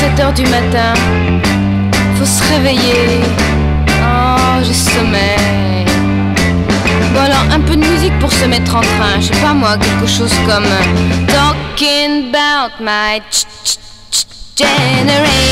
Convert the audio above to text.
7 heures du matin. Faut se réveiller. Oh, j'ai sommeil. Bon alors, un peu de musique pour se mettre en train. Je sais pas moi, quelque chose comme euh, Talking about my generation.